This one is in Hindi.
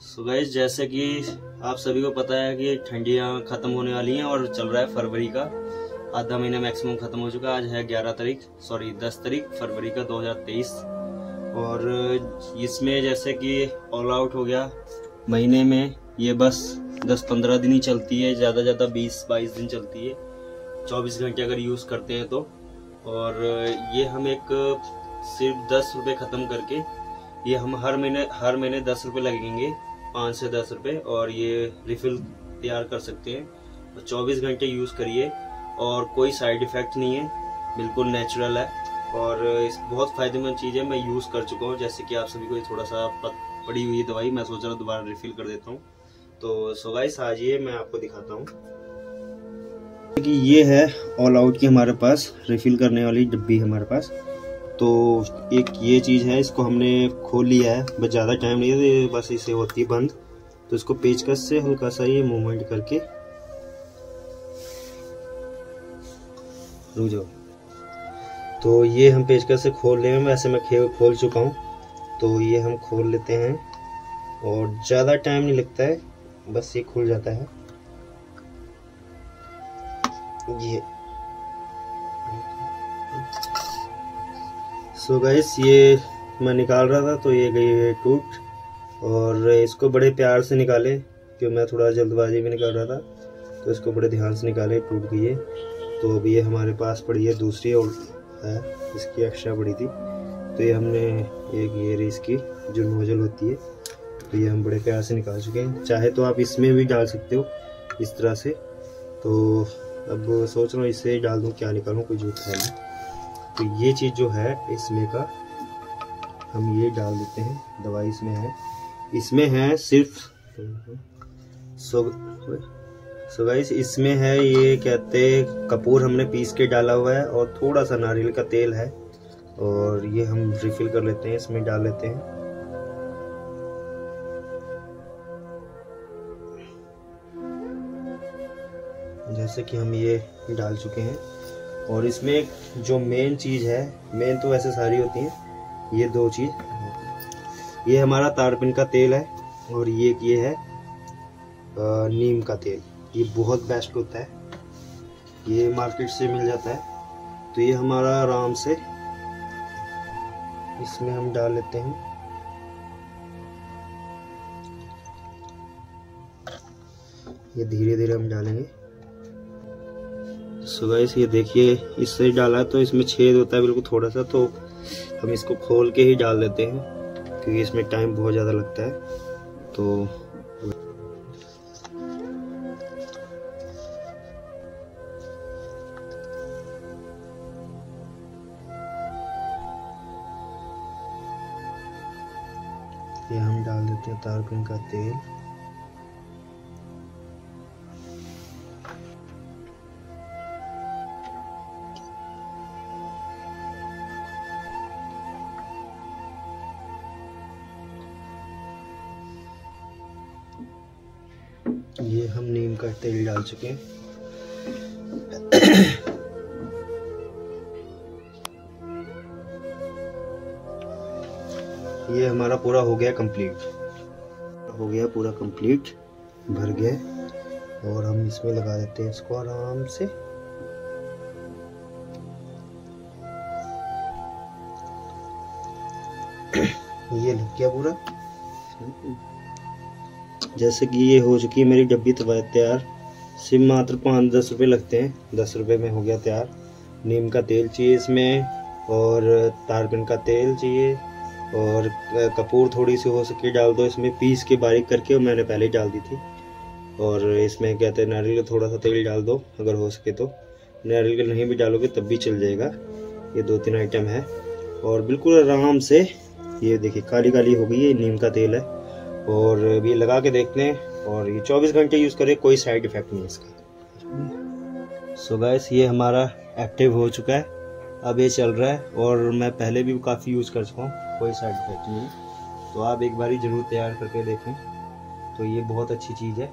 सो गाइस जैसे कि आप सभी को पता है कि ठंडियाँ खत्म होने वाली हैं और चल रहा है फरवरी का। आधा महीना मैक्सिमम खत्म हो चुका है। आज है 11 तारीख सॉरी 10 तारीख, फरवरी का 2023 और इसमें जैसे कि ऑल आउट हो गया, महीने में ये बस 10-15 दिन ही चलती है, ज़्यादा ज़्यादा 20-22 दिन चलती है। 24 घंटे अगर यूज़ करते हैं तो। और ये हम एक सिर्फ़ दस रुपये ख़त्म करके ये हम हर महीने हर महीने दस रुपये लगेंगे, पाँच से दस रुपये और ये रिफिल तैयार कर सकते हैं। चौबीस घंटे यूज़ करिए, और कोई साइड इफ़ेक्ट नहीं है, बिल्कुल नेचुरल है। और इस बहुत फ़ायदेमंद चीज़ है, मैं यूज़ कर चुका हूँ, जैसे कि आप सभी को थोड़ा सा पड़ी हुई दवाई, मैं सोच रहा हूँ दोबारा रिफिल कर देता हूँ। तो सो आज ये मैं आपको दिखाता हूँ। कि ये है ऑल आउट की हमारे पास, रिफिल करने वाली डिब्बी हमारे पास। तो एक ये चीज़ है, इसको हमने खोल लिया है, बस ज़्यादा टाइम नहीं है बस इसे होती है बंद। तो इसको पेचकस से हल्का सा ये मूवमेंट करके रुक जाओ। तो ये हम पेचकस से खोल रहे हैं, वैसे मैं खेल खोल चुका हूँ। तो ये हम खोल लेते हैं, और ज़्यादा टाइम नहीं लगता है, बस ये खुल जाता है। ये। सो so ये मैं निकाल रहा था तो ये गई है टूट। और इसको बड़े प्यार से निकाले, क्यों मैं थोड़ा जल्दबाजी में निकाल रहा था। तो इसको बड़े ध्यान से निकाले, टूट गई है। तो अभी ये हमारे पास पड़ी है, दूसरी और है, इसकी एक्स्ट्रा पड़ी थी। तो ये हमने एक ये रही इसकी, जो नोजल होती है तो ये हम बड़े प्यार से निकाल चुके हैं। चाहे तो आप इसमें भी डाल सकते हो, इस तरह से। तो अब सोच रहा हूँ इसे डाल दूँ, क्या निकालूँ, कोई जूठ है नहीं। तो ये चीज़ जो है इसमें का, हम ये डाल देते हैं, दवाई इसमें है। इसमें है सिर्फ़, सो सो इसमें है ये कहते कपूर हमने पीस के डाला हुआ है और थोड़ा सा नारियल का तेल है। और ये हम रिफिल कर लेते हैं, इसमें डाल लेते हैं। जैसे कि हम ये डाल चुके हैं। और इसमें जो मेन चीज़ है मेन तो वैसे सारी होती हैं, ये दो चीज़। ये हमारा तारपिन का तेल है और ये ये है नीम का तेल। ये बहुत बेस्ट होता है। ये मार्केट से मिल जाता है। तो ये हमारा आराम से इसमें हम डाल लेते हैं। ये धीरे धीरे हम डालेंगे। सो गाइस ये देखिए, इससे डाला तो इसमें छेद होता है बिल्कुल थोड़ा सा तो हम इसको खोल के ही डाल देते हैं, क्योंकि इसमें टाइम बहुत ज़्यादा लगता है। तो ये हम डाल देते हैं तारकुन का तेल। ये हम नीम का तेल डाल चुके हैं। ये हमारा पूरा हो गया कंप्लीट हो गया पूरा कंप्लीट भर गया। और हम इसमें लगा देते हैं इसको आराम से। ये लग गया पूरा। जैसे कि ये हो चुकी है मेरी डब्बी तैयार। सिर्फ़ मात्र पाँच दस रुपये लगते हैं। दस रुपये में हो गया तैयार। नीम का तेल चाहिए इसमें और तारकन का तेल चाहिए और कपूर थोड़ी सी हो सके डाल दो इसमें पीस के बारीक करके और मैंने पहले ही डाल दी थी। और इसमें कहते हैं, नारियल का थोड़ा सा तेल डाल दो, अगर हो सके तो। नारियल का नहीं भी डालोगे तब भी चल जाएगा। ये दो तीन आइटम है। और बिल्कुल आराम से, ये देखिए काली काली हो गई है नीम का तेल है। और ये लगा के देखते हैं और ये 24 घंटे यूज़ करें, कोई साइड इफ़ेक्ट नहीं इसका। सो so गैस ये हमारा एक्टिव हो चुका है। अब ये चल रहा है और मैं पहले भी काफ़ी यूज़ कर चुका हूँ, कोई साइड इफ़ेक्ट नहीं तो आप एक बार ज़रूर तैयार करके देखें। तो ये बहुत अच्छी चीज़ है।